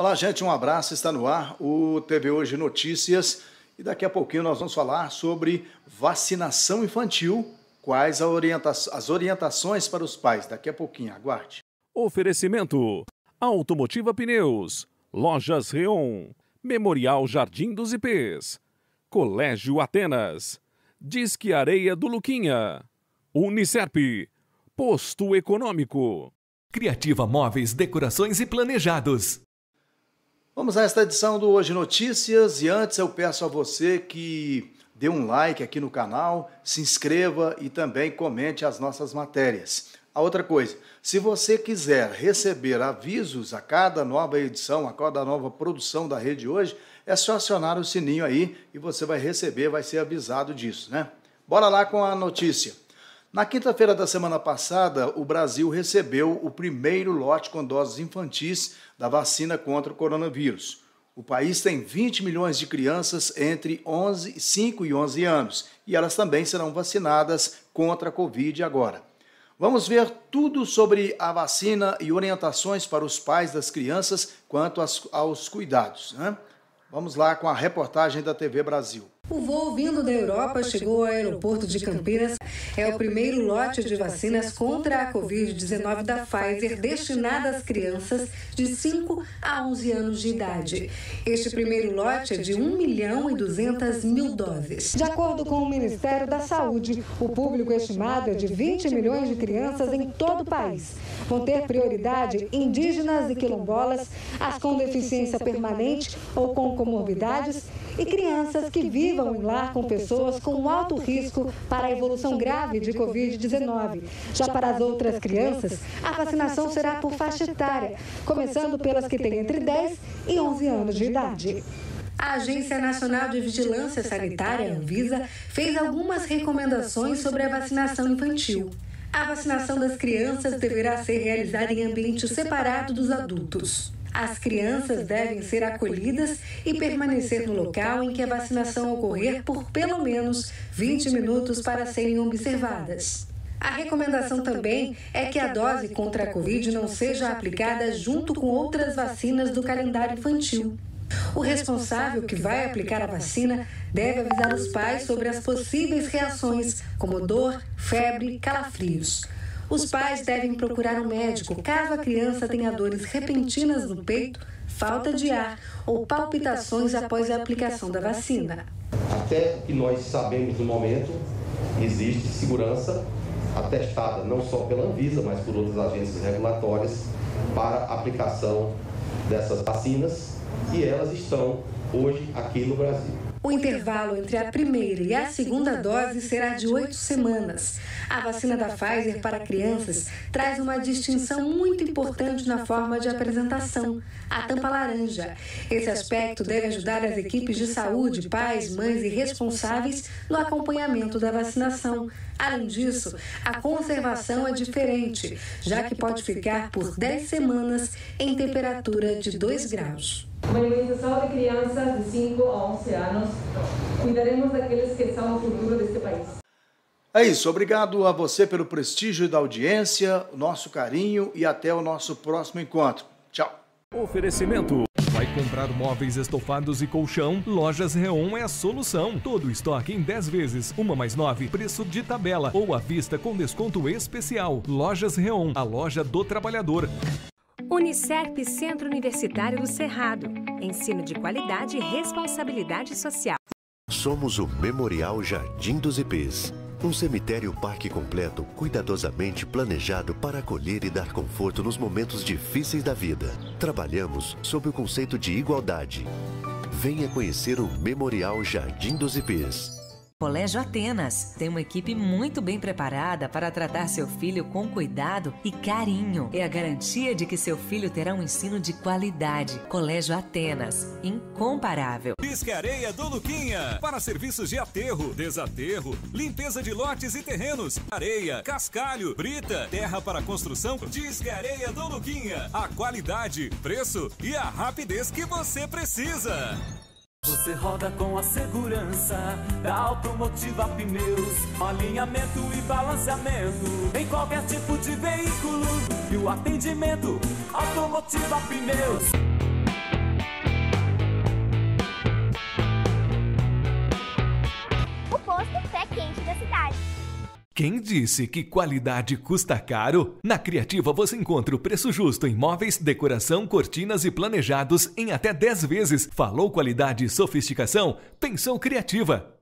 Olá, gente, um abraço. Está no ar o TV Hoje Notícias e daqui a pouquinho nós vamos falar sobre vacinação infantil. Quais orienta as orientações para os pais? Daqui a pouquinho, aguarde. Oferecimento: Automotiva Pneus, Lojas Reon, Memorial Jardim dos IPs, Colégio Atenas, Disque Areia do Luquinha, Unicerp, Posto Econômico. Criativa Móveis, Decorações e Planejados. Vamos a esta edição do Hoje Notícias e antes eu peço a você que dê um like aqui no canal, se inscreva e também comente as nossas matérias. A outra coisa, se você quiser receber avisos a cada nova edição, a cada nova produção da rede hoje, é só acionar o sininho aí e você vai receber, vai ser avisado disso, né? Bora lá com a notícia. Na quinta-feira da semana passada, o Brasil recebeu o primeiro lote com doses infantis da vacina contra o coronavírus. O país tem 20 milhões de crianças entre 11, 5 e 11 anos e elas também serão vacinadas contra a Covid agora. Vamos ver tudo sobre a vacina e orientações para os pais das crianças quanto aos cuidados. Né? Vamos lá com a reportagem da TV Brasil. O voo vindo da Europa chegou ao aeroporto de Campinas. É o primeiro lote de vacinas contra a Covid-19 da Pfizer destinada às crianças de 5 a 11 anos de idade. Este primeiro lote é de 1 milhão e 200 mil doses. De acordo com o Ministério da Saúde, o público estimado é de 20 milhões de crianças em todo o país. Vão ter prioridade indígenas e quilombolas, as com deficiência permanente ou com comorbidades e crianças que vivam em lar com pessoas com alto risco para a evolução grave de Covid-19. Já para as outras crianças, a vacinação será por faixa etária, começando pelas que têm entre 10 e 11 anos de idade. A Agência Nacional de Vigilância Sanitária, Anvisa, fez algumas recomendações sobre a vacinação infantil. A vacinação das crianças deverá ser realizada em ambiente separado dos adultos. As crianças devem ser acolhidas e permanecer no local em que a vacinação ocorrer por pelo menos 20 minutos para serem observadas. A recomendação também é que a dose contra a Covid não seja aplicada junto com outras vacinas do calendário infantil. O responsável que vai aplicar a vacina deve avisar os pais sobre as possíveis reações, como dor, febre, calafrios. Os pais devem procurar um médico caso a criança tenha dores repentinas no peito, falta de ar ou palpitações após a aplicação da vacina. Até o que nós sabemos no momento, existe segurança atestada não só pela Anvisa, mas por outras agências regulatórias para aplicação dessas vacinas e elas estão hoje aqui no Brasil. O intervalo entre a primeira e a segunda dose será de oito semanas. A vacina da Pfizer para crianças traz uma distinção muito importante na forma de apresentação, a tampa laranja. Esse aspecto deve ajudar as equipes de saúde, pais, mães e responsáveis no acompanhamento da vacinação. Além disso, a conservação é diferente, já que pode ficar por 10 semanas em temperatura de 2 graus. Uma imunização de crianças de 5 a 11 anos. Cuidaremos daqueles que são o futuro deste país. É isso, obrigado a você pelo prestígio da audiência, o nosso carinho e até o nosso próximo encontro. Tchau. Oferecimento. Vai comprar móveis estofados e colchão? Lojas Reon é a solução. Todo estoque em 10 vezes, uma mais 9, preço de tabela ou à vista com desconto especial. Lojas Reon, a loja do trabalhador. Unicerp Centro Universitário do Cerrado. Ensino de qualidade e responsabilidade social. Somos o Memorial Jardim dos IPs. Um cemitério parque completo, cuidadosamente planejado para acolher e dar conforto nos momentos difíceis da vida. Trabalhamos sob o conceito de igualdade. Venha conhecer o Memorial Jardim dos IPs. Colégio Atenas tem uma equipe muito bem preparada para tratar seu filho com cuidado e carinho. É a garantia de que seu filho terá um ensino de qualidade. Colégio Atenas, incomparável. Disque Areia do Luquinha, para serviços de aterro, desaterro, limpeza de lotes e terrenos, areia, cascalho, brita, terra para construção. Disque Areia do Luquinha, a qualidade, preço e a rapidez que você precisa. Você roda com a segurança da Automotiva Pneus, alinhamento e balanceamento em qualquer tipo de veículo e o atendimento Automotiva Pneus. Quem disse que qualidade custa caro? Na Criativa você encontra o preço justo em móveis, decoração, cortinas e planejados em até 10 vezes. Falou qualidade e sofisticação? Pensou Criativa.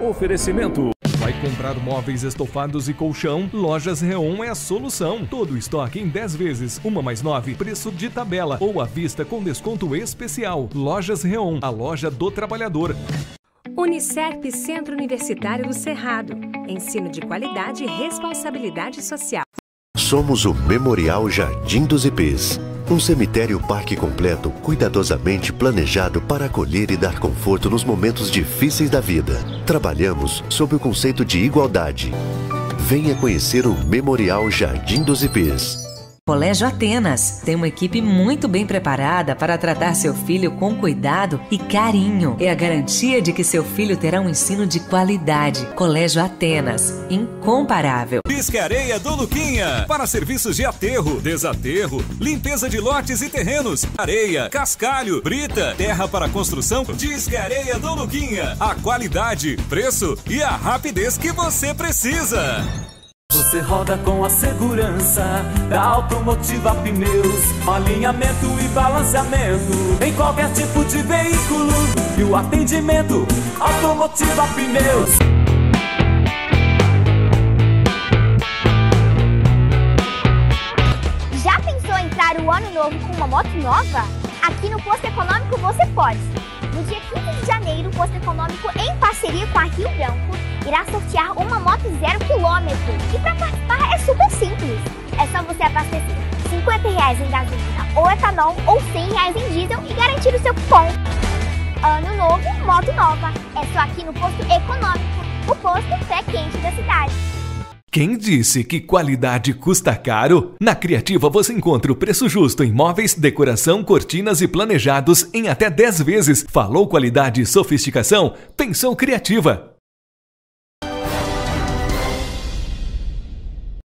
Oferecimento. Vai comprar móveis estofados e colchão? Lojas Reon é a solução. Todo estoque em 10 vezes, uma mais 9, preço de tabela ou à vista com desconto especial. Lojas Reon, a loja do trabalhador. Unicerp Centro Universitário do Cerrado. Ensino de qualidade e responsabilidade social. Somos o Memorial Jardim dos Ipês. Um cemitério parque completo, cuidadosamente planejado para acolher e dar conforto nos momentos difíceis da vida. Trabalhamos sob o conceito de igualdade. Venha conhecer o Memorial Jardim dos Ipês. Colégio Atenas tem uma equipe muito bem preparada para tratar seu filho com cuidado e carinho. É a garantia de que seu filho terá um ensino de qualidade. Colégio Atenas, incomparável. Disque Areia do Luquinha, para serviços de aterro, desaterro, limpeza de lotes e terrenos, areia, cascalho, brita, terra para construção. Disque Areia do Luquinha, a qualidade, preço e a rapidez que você precisa. Você roda com a segurança da Automotiva Pneus, alinhamento e balanceamento em qualquer tipo de veículo e o atendimento Automotiva Pneus. Já pensou em entrar o ano novo com uma moto nova? Aqui no Posto Econômico você pode. No dia 15 de janeiro, o Posto Econômico, em parceria com a Rio Branco, irá sortear uma moto zero quilômetro. E para participar é super simples. É só você abastecer 50 reais em gasolina ou etanol ou 100 reais em diesel e garantir o seu cupom. Ano novo, moto nova. É só aqui no Posto Econômico, o posto pé quente da cidade. Quem disse que qualidade custa caro? Na Criativa você encontra o preço justo em móveis, decoração, cortinas e planejados em até 10 vezes. Falou qualidade e sofisticação? Pensou Criativa.